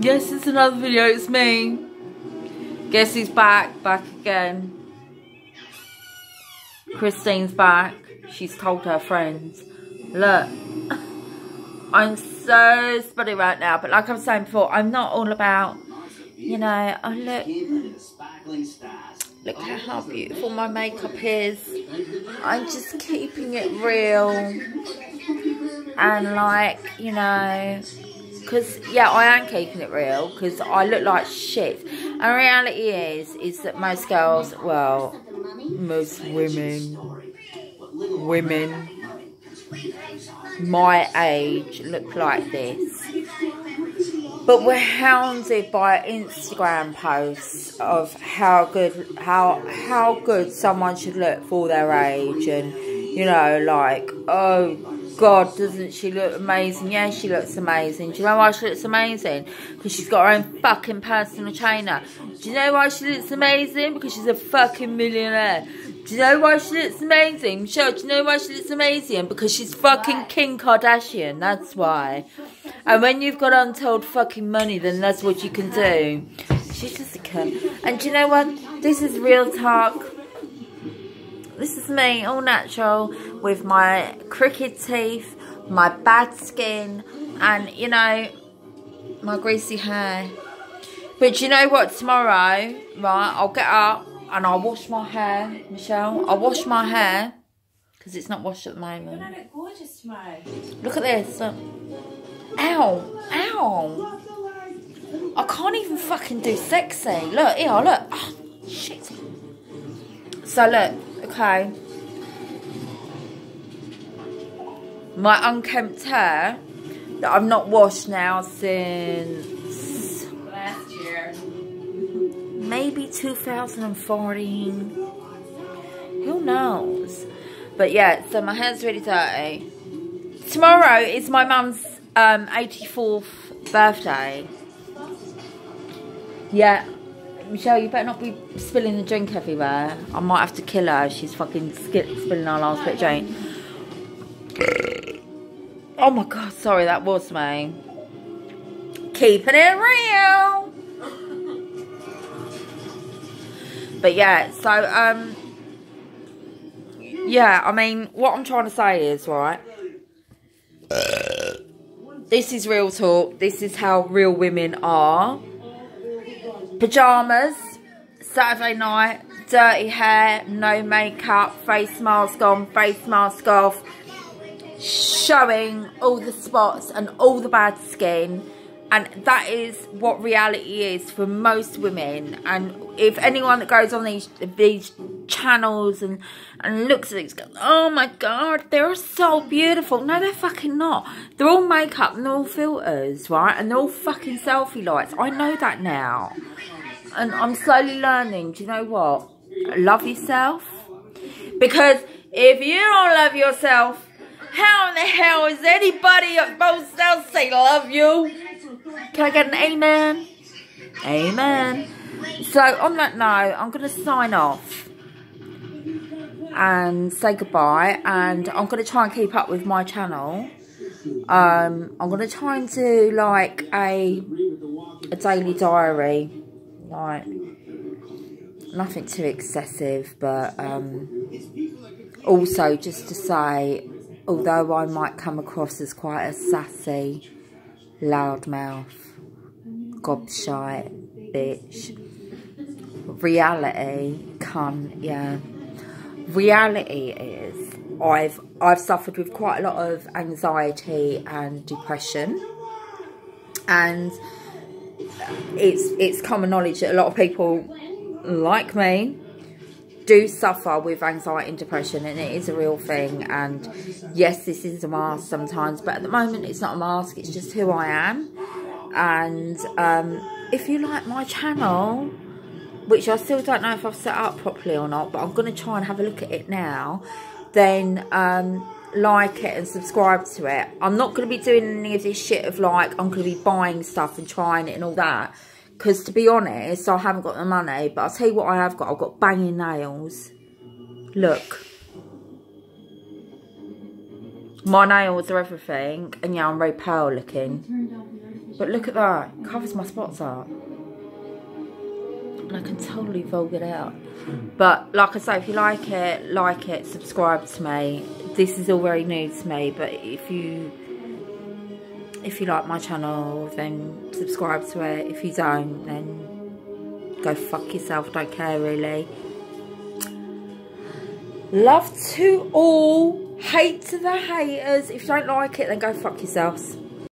Yes, it's another video, it's me. Guess he's back, back again. Christine's back. She's told her friends, look, I'm so spotty right now, but like I was saying before, I'm not all about, you know, oh look, look at how beautiful my makeup is. I'm just keeping it real. And like, you know, because yeah I am keeping it real because I look like shit. And reality is is that most girls well most women women my age look like this. But we're hounded by Instagram posts of how good how how good someone should look for their age and you know like oh God, doesn't she look amazing? Yeah, she looks amazing. Do you know why she looks amazing? Because she's got her own fucking personal trainer. Do you know why she looks amazing? Because she's a fucking millionaire. Do you know why she looks amazing? Michelle, do you know why she looks amazing? Because she's fucking Kim Kardashian. That's why. And when you've got untold fucking money, then that's what you can do. She's just a cunt. And do you know what? This is real talk. This is me, all natural, with my crooked teeth, my bad skin, and, you know, my greasy hair. But you know what, tomorrow, right, I'll get up and I'll wash my hair, Michelle. I'll wash my hair, because it's not washed at the moment. Look gorgeous tomorrow. Look at this. Look. Ow, ow. I can't even fucking do sexy. Look, here, look. Oh, shit. So look, okay. My unkempt hair that I've not washed now since Last year. maybe 2014. Who knows? But yeah, so my hair's really dirty. Tomorrow is my mum's um, 84th birthday. Yeah. Michelle, you better not be spilling the drink everywhere. I might have to kill her. She's fucking spilling our last bit of drink. Oh my god, sorry, that was me. Keeping it real. But yeah, so, um, yeah, I mean, what I'm trying to say is, right, this is real talk. This is how real women are. Pyjamas, Saturday night, dirty hair, no makeup, face mask on, face mask off, showing all the spots and all the bad skin. And that is what reality is for most women. And if anyone that goes on these these channels and, and looks at these goes, oh my god, they're so beautiful. No, they're fucking not. They're all makeup and they're all filters, right? And they're all fucking selfie lights. I know that now. And I'm slowly learning, do you know what? Love yourself. Because if you don't love yourself, how in the hell is anybody supposed to say love you? Can I get an amen? Amen. So on that note, I'm going to sign off and say goodbye. And I'm going to try and keep up with my channel. Um, I'm going to try and do like a a daily diary, like nothing too excessive, but um, also just to say, although I might come across as quite a sassy loudmouth, gobshite bitch. Reality, cunt, yeah. Reality is I've I've suffered with quite a lot of anxiety and depression, and it's it's common knowledge that a lot of people like me do suffer with anxiety and depression and it is a real thing. And yes this is a mask sometimes but at the moment it's not a mask it's just who I am. And um, if you like my channel which I still don't know if I've set up properly or not but I'm going to try and have a look at it now then um, like it and subscribe to it. I'm not going to be doing any of this shit of like I'm going to be buying stuff and trying it and all that because to be honest, I haven't got the money. But I'll tell you what I have got. I've got banging nails. Look. My nails are everything. And yeah, I'm very pale looking. But look at that. Covers my spots up. And I can totally vogue it out. But like I say, if you like it, like it, subscribe to me. This is all very new to me, but if you if you like my channel, then subscribe to it. If you don't, then go fuck yourself. Don't care really. Love to all. Hate to the haters. If you don't like it, then go fuck yourselves.